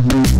Mm-hmm.